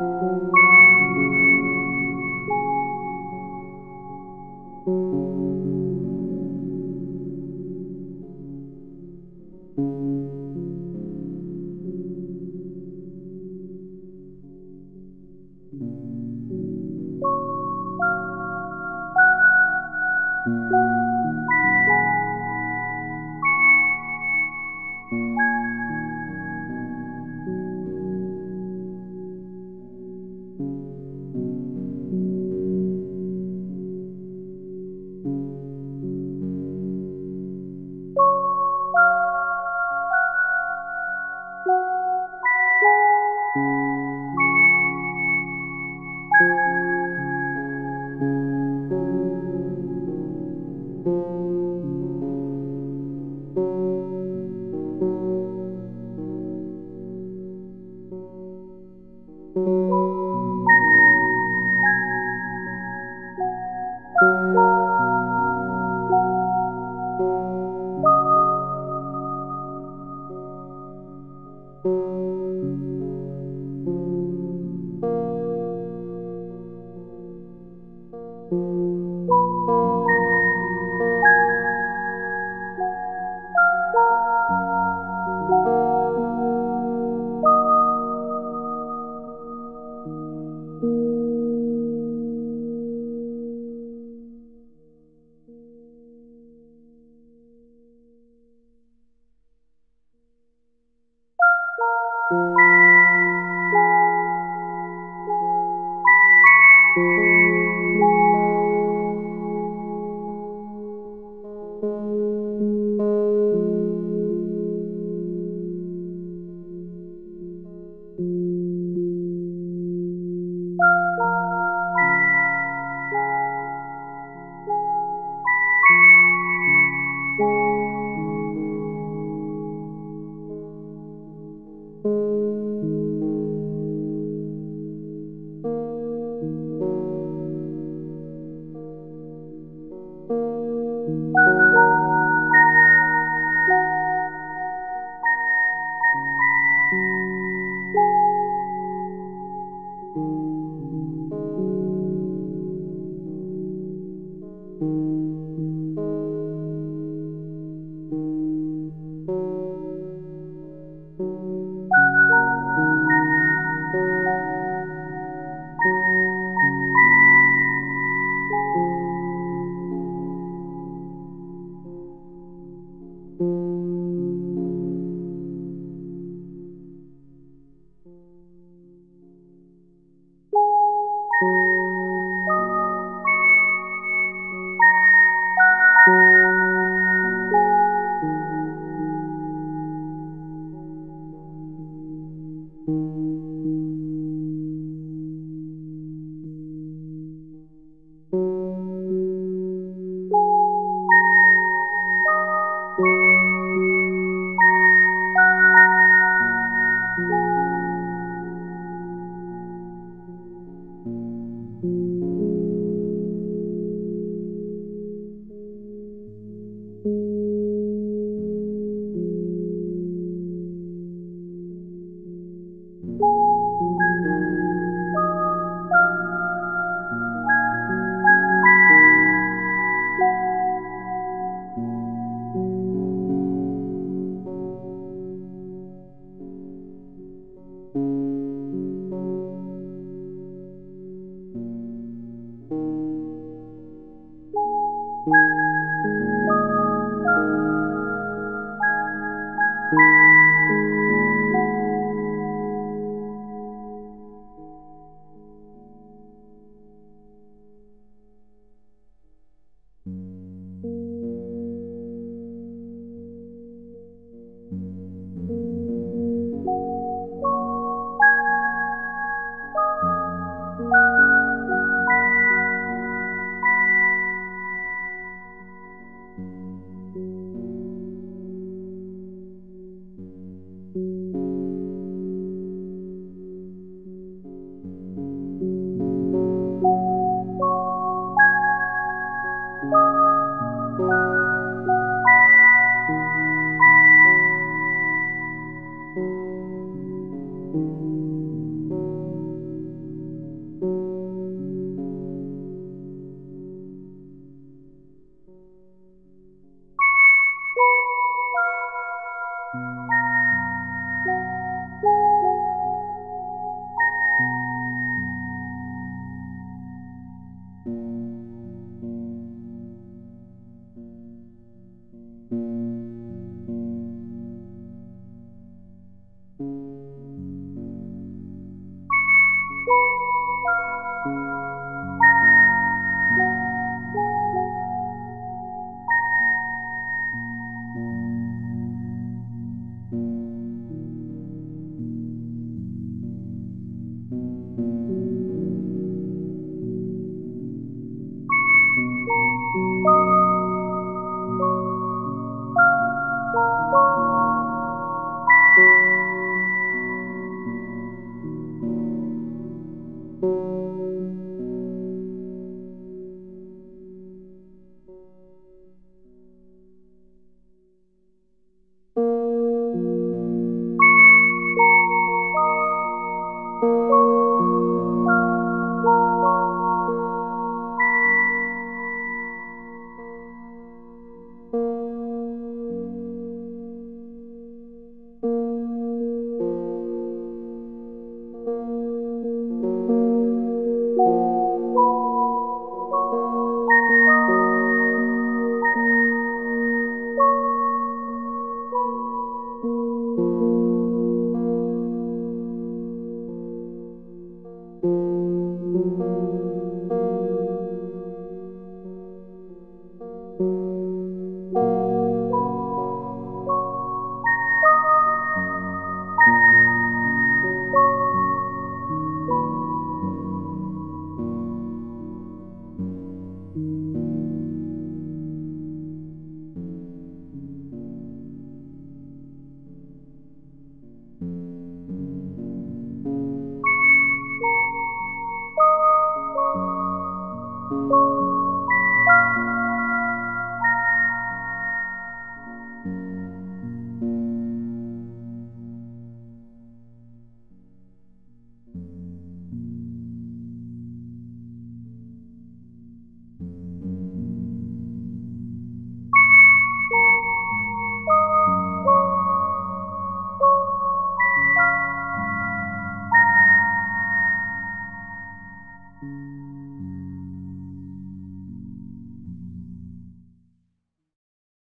Música Música